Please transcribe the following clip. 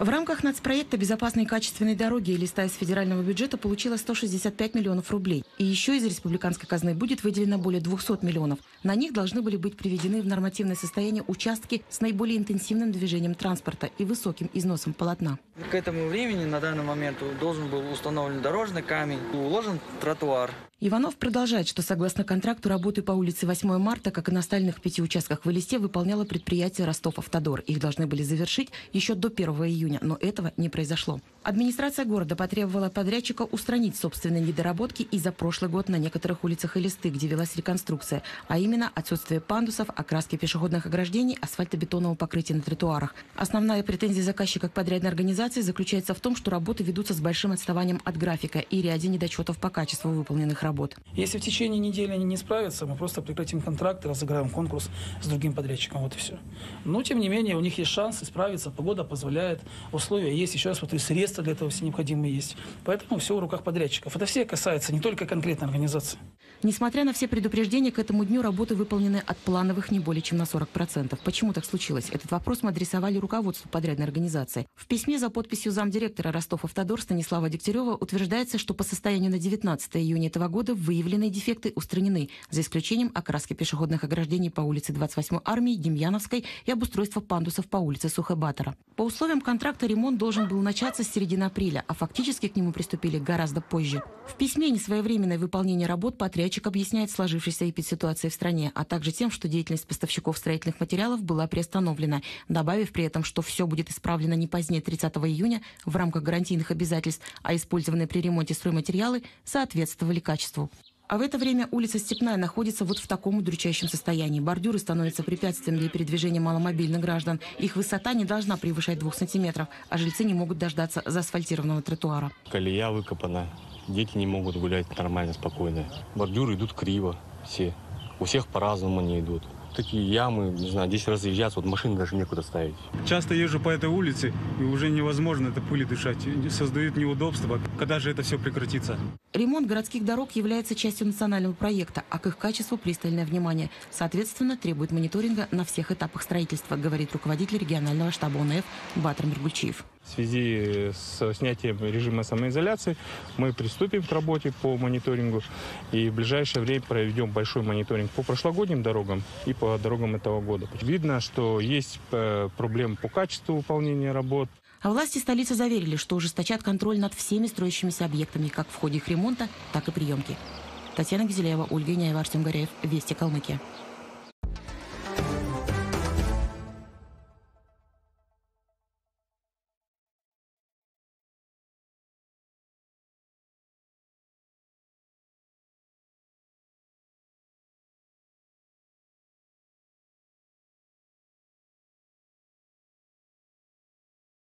В рамках нацпроекта «Безопасные качественные дороги» листа из федерального бюджета получила 165 миллионов рублей. И еще из республиканской казны будет выделено более 200 миллионов. На них должны были быть приведены в нормативное состояние участки с наиболее интенсивным движением транспорта и высоким износом полотна. К этому времени на данный момент должен был установлен дорожный камень и уложен тротуар. Иванов продолжает, что согласно контракту работы по улице 8 марта, как и на остальных пяти участках в листе, выполняло предприятие «Ростов-Автодор». Их должны были завершить еще до 1 июня, но этого не произошло. Администрация города потребовала подрядчика устранить собственные недоработки и за прошлый год на некоторых улицах Элисты, где велась реконструкция, а именно отсутствие пандусов, окраски пешеходных ограждений, асфальтобетонного покрытия на тротуарах. Основная претензия заказчика к подрядной организации заключается в том, что работы ведутся с большим отставанием от графика и ряде недочетов по качеству выполненных работ. Если в течение недели они не справятся, мы просто прекратим контракт и разыграем конкурс с другим подрядчиком. Вот и все. Но, тем не менее, у них есть шанс исправиться. Погода позволяет, условия есть. Еще раз повторю, средства для этого все необходимые есть. Поэтому все в руках подрядчиков. Это все касается не только конкретной организации. Несмотря на все предупреждения, к этому дню работы выполнены от плановых не более чем на 40%. Почему так случилось? Этот вопрос мы адресовали руководству подрядной организации. В письме за подписью замдиректора Ростов-Автодор Станислава Дегтярева утверждается, что по состоянию на 19 июня этого года выявленные дефекты устранены, за исключением окраски пешеходных ограждений по улице 28 армии, Демьяновской и обустройства пандусов по улице Сухобатора. По условиям контракта ремонт должен был начаться с середины апреля, а фактически к нему приступили гораздо позже. В письме несвоевременное выполнение работ подрядчик объясняет сложившейся эпидситуацией в стране, а также тем, что деятельность поставщиков строительных материалов была приостановлена, добавив при этом, что все будет исправлено не позднее 30 июня в рамках гарантийных обязательств, а использованные при ремонте стройматериалы соответствовали качеству. А в это время улица Степная находится вот в таком удручающем состоянии. Бордюры становятся препятствием для передвижения маломобильных граждан. Их высота не должна превышать двух сантиметров, а жильцы не могут дождаться заасфальтированного тротуара. Колея выкопана, дети не могут гулять нормально, спокойно. Бордюры идут криво все. У всех по-разному они идут. Такие ямы, не знаю, 10 раз заезжать, вот машины даже некуда ставить. Часто езжу по этой улице, и уже невозможно это пыли дышать. Создают неудобства. Когда же это все прекратится? Ремонт городских дорог является частью национального проекта, а к их качеству пристальное внимание. Соответственно, требует мониторинга на всех этапах строительства, говорит руководитель регионального штаба ОНФ Батр Миргульчиев. В связи с снятием режима самоизоляции мы приступим к работе по мониторингу и в ближайшее время проведем большой мониторинг по прошлогодним дорогам и по дорогам этого года. Видно, что есть э, проблемы по качеству выполнения работ. А власти столицы заверили, что ужесточат контроль над всеми строящимися объектами, как в ходе их ремонта, так и приемки. Татьяна Гизелева, Ольга Иняева, Артем Горяев. Вести Калмыкия.